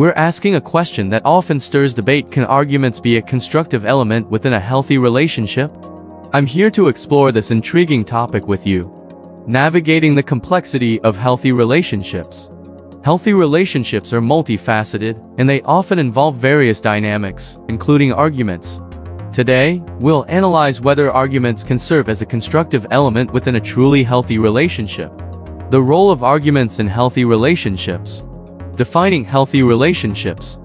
We're asking a question that often stirs debate Can arguments be a constructive element within a healthy relationship? I'm here to explore this intriguing topic with you. Navigating the complexity of healthy relationships. Healthy relationships are multifaceted, and they often involve various dynamics, including arguments. Today, we'll analyze whether arguments can serve as a constructive element within a truly healthy relationship. The role of arguments in healthy relationships. Defining healthy relationships.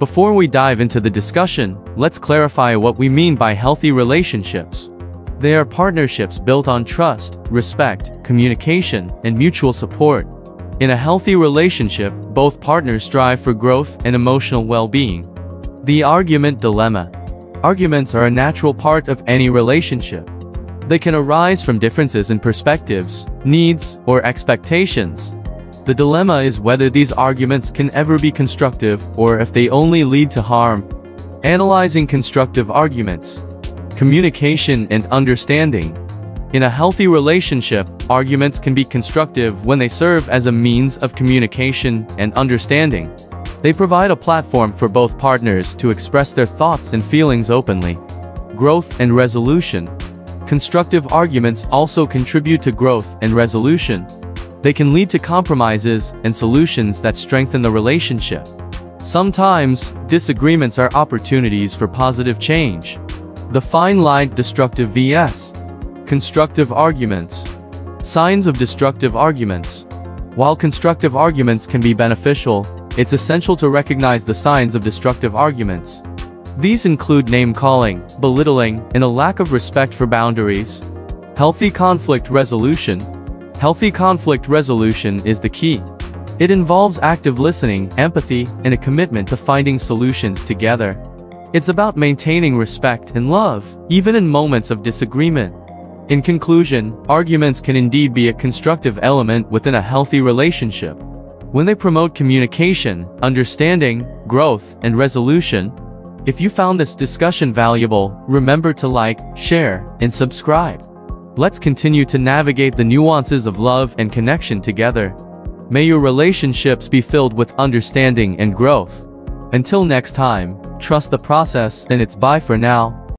Before we dive into the discussion, let's clarify what we mean by healthy relationships. They are partnerships built on trust, respect, communication, and mutual support. In a healthy relationship, both partners strive for growth and emotional well-being. The argument dilemma. Arguments are a natural part of any relationship. They can arise from differences in perspectives, needs, or expectations. The dilemma is whether these arguments can ever be constructive or if they only lead to harm. Analyzing constructive arguments. Communication and understanding. In a healthy relationship, arguments can be constructive when they serve as a means of communication and understanding. They provide a platform for both partners to express their thoughts and feelings openly. Growth and resolution. Constructive arguments also contribute to growth and resolution. They can lead to compromises and solutions that strengthen the relationship. Sometimes, disagreements are opportunities for positive change. The fine line destructive vs. Constructive arguments. Signs of destructive arguments. While constructive arguments can be beneficial, it's essential to recognize the signs of destructive arguments. These include name-calling, belittling, and a lack of respect for boundaries. Healthy conflict resolution. Healthy conflict resolution is the key. It involves active listening, empathy, and a commitment to finding solutions together. It's about maintaining respect and love, even in moments of disagreement. In conclusion, arguments can indeed be a constructive element within a healthy relationship. When they promote communication, understanding, growth, and resolution. If you found this discussion valuable, remember to like, share, and subscribe. Let's continue to navigate the nuances of love and connection together. May your relationships be filled with understanding and growth. Until next time, trust the process and it's bye for now.